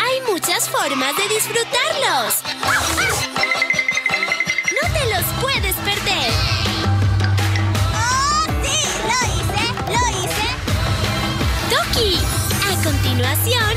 Hay muchas formas de disfrutarlos. No te los puedes perder. ¡Oh, sí! ¡Lo hice! ¡Lo hice! Toki, a continuación,